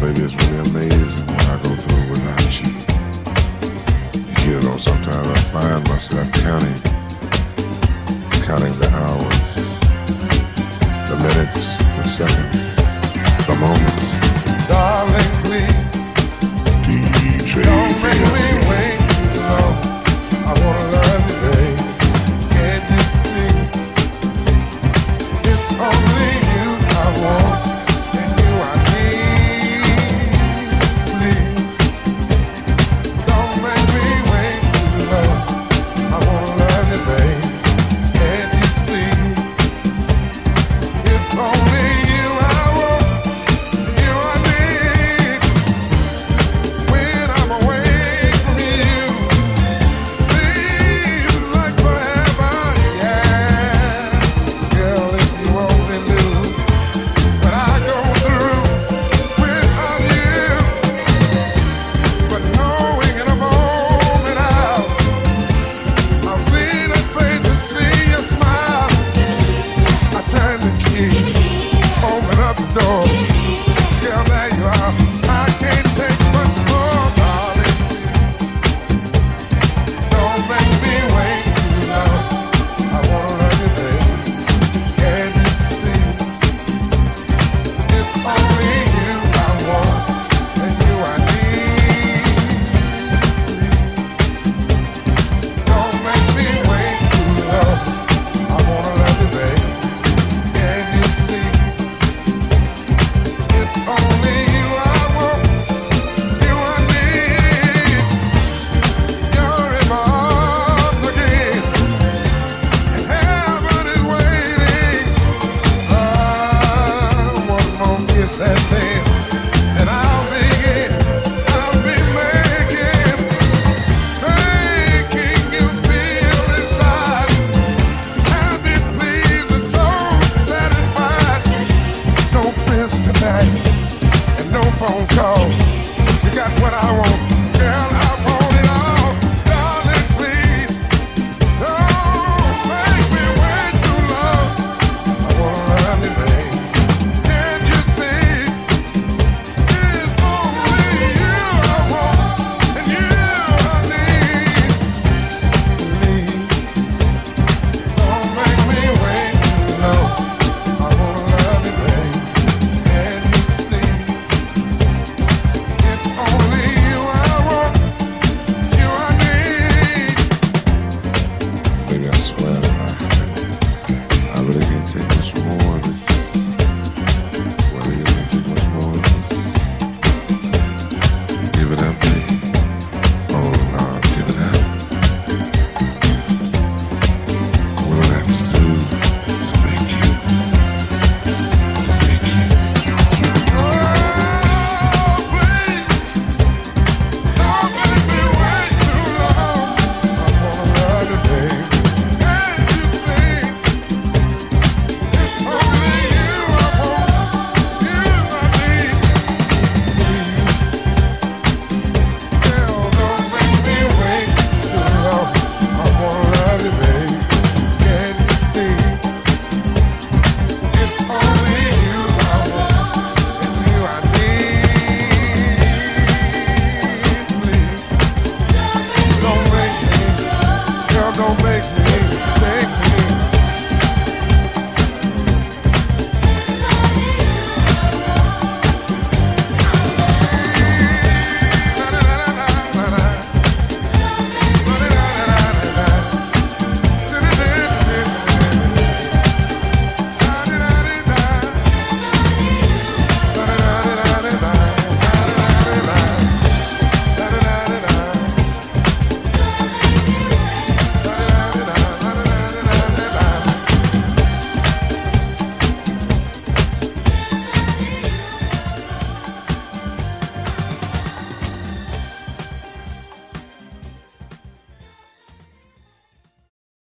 Baby, it's really amazing I go through without you. You know, sometimes I find myself counting, counting the hours, the minutes, the seconds, the moments. Darling. I'm gonna get much more than.